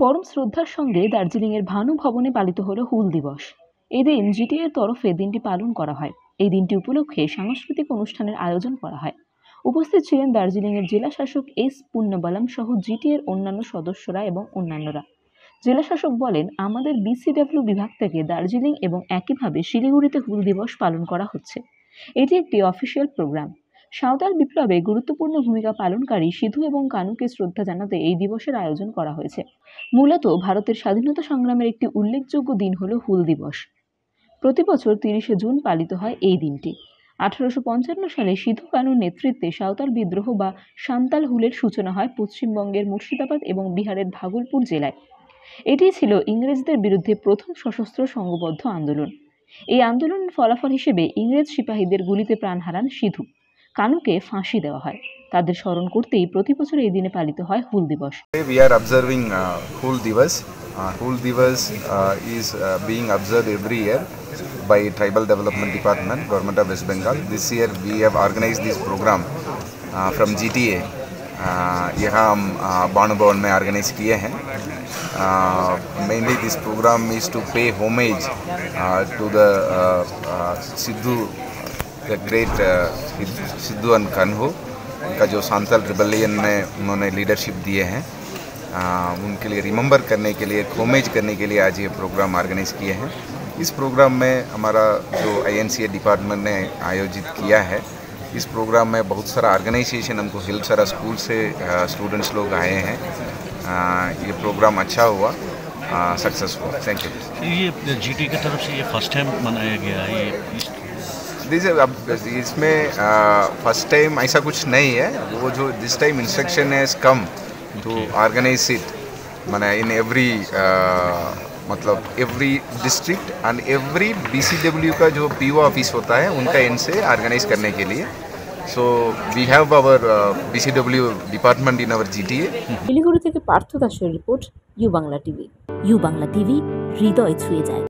পরম শ্রদ্ধার সঙ্গে দার্জিলিংয়ের ভানু ভবনে পালিত হল হুল দিবস। এদিন জিটিএর তরফে দিনটি পালন করা হয়। এই দিনটি উপলক্ষে সাংস্কৃতিক অনুষ্ঠানের আয়োজন করা হয়। উপস্থিত ছিলেন দার্জিলিংয়ের জেলা শাসক এস পুণ্যবালাম সহ জিটিএর অন্যান্য সদস্যরা এবং অন্যান্যরা। জেলা শাসক বলেন, আমাদের বিসিডব্লিউ বিভাগ থেকে দার্জিলিং এবং একইভাবে শিলিগুড়িতে হুল দিবস পালন করা হচ্ছে। এটি একটি অফিসিয়াল প্রোগ্রাম। সাঁওতাল বিপ্লবে গুরুত্বপূর্ণ ভূমিকা পালনকারী সিধু এবং কানুকে শ্রদ্ধা জানাতে এই দিবসের আয়োজন করা হয়েছে। মূলত ভারতের স্বাধীনতা সংগ্রামের একটি উল্লেখযোগ্য দিন হল হুল দিবস। প্রতি বছর তিরিশে জুন পালিত হয় এই দিনটি। আঠারোশো পঞ্চান্ন সালে সিধু কানুর নেতৃত্বে সাঁওতাল বিদ্রোহ বা সান্তাল হুলের সূচনা হয় পশ্চিমবঙ্গের মুর্শিদাবাদ এবং বিহারের ভাগলপুর জেলায়। এটি ছিল ইংরেজদের বিরুদ্ধে প্রথম সশস্ত্র সংঘবদ্ধ আন্দোলন। এই আন্দোলনের ফলাফল হিসেবে ইংরেজ সিপাহীদের গুলিতে প্রাণ হারান সিধু। কানুকে ফাঁসি দেওয়া হয় তাদের স্মরণ করতেই প্রতি বছর এই দিনে পালিত হয় হুল দিবস Today we are observing uh, Hool Divas. Uh, Hool Divas uh, is uh, being observed every year by Tribal Development Department, Government of West Bengal. This year we have organized this program uh, from GTA. Uh, यहाँ हम uh, बाणु भवन में organise किए हैं mainly this programme is to pay homage to the Sidhu the great Sidhu and Kanhu उनका जो सांतल rebellion में उन्होंने लीडरशिप दिए हैं आ, उनके लिए रिमेंबर करने के लिए खोमेज करने के लिए आज ये प्रोग्राम ऑर्गेनाइज किए हैं। इस प्रोग्राम में हमारा जो आईएनसीए डिपार्टमेंट ने आयोजित किया है इस प्रोग्राम में बहुत सारा ऑर्गेनाइजेशन हमको हेल्प सारा स्कूल से स्टूडेंट्स लोग आए हैं। आ, ये प्रोग्राम अच्छा हुआ सक्सेस हुआ। थैंक यू ये जीटी की तरफ़ से ये फ़र्स्ट टाइम मनाया गया है ये इस- दिस अब इसमें फर्स्ट टाइम ऐसा कुछ नहीं है वो जो this time instruction has come to organise it मैंने इन एवरी मतलब every district and every BCW का जो पीओ ऑफिस होता है उनका एंड से ऑर्गेनाइज करने के लिए so we have our BCW department in our GTA Siliguri থেকে পার্থ দাসের report U Bangla TV U Bangla TV হৃদয় ছুঁয়ে যায়